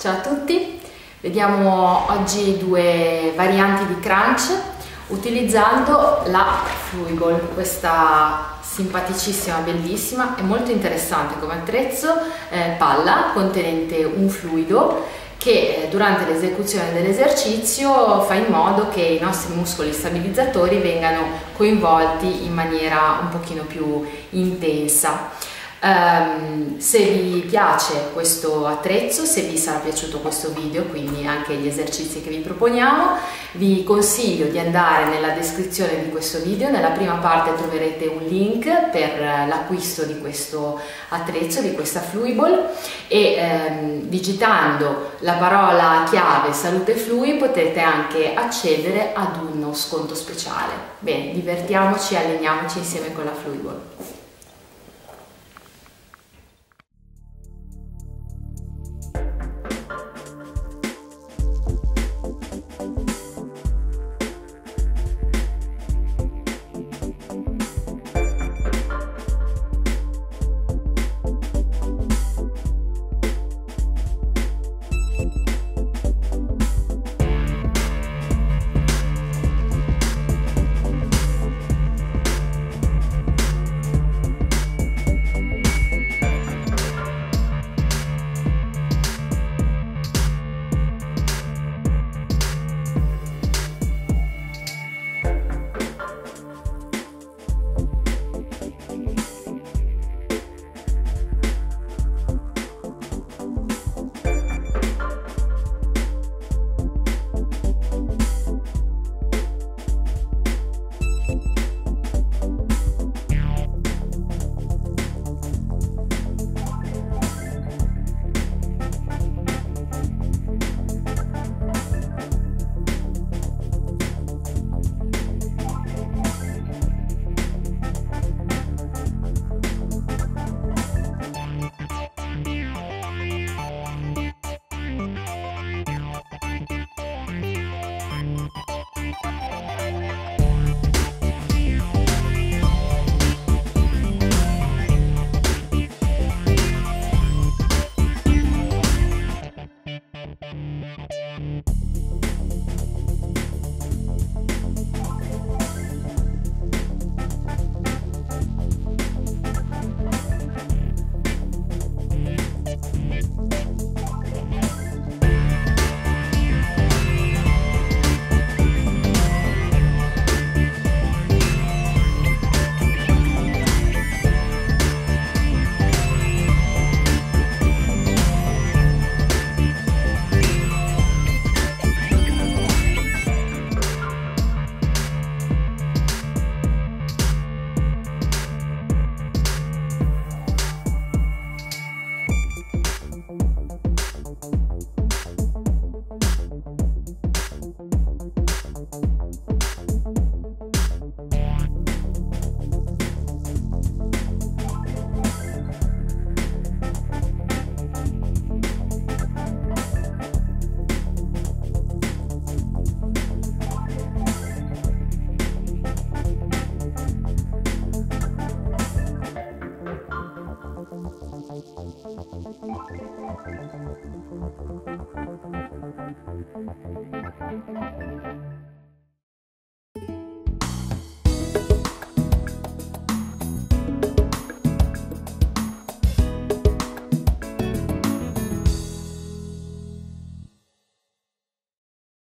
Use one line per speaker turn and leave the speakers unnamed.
Ciao a tutti, vediamo oggi due varianti di crunch utilizzando la Fluiball, questa simpaticissima, bellissima e molto interessante come attrezzo eh, palla contenente un fluido che eh, durante l'esecuzione dell'esercizio fa in modo che i nostri muscoli stabilizzatori vengano coinvolti in maniera un pochino più intensa. Um, se vi piace questo attrezzo, se vi sarà piaciuto questo video, quindi anche gli esercizi che vi proponiamo, vi consiglio di andare nella descrizione di questo video, nella prima parte troverete un link per l'acquisto di questo attrezzo, di questa Fluiball e um, digitando la parola chiave salute flui potete anche accedere ad uno sconto speciale. Bene, divertiamoci e alleniamoci insieme con la Fluiball. Thank you. Thank you.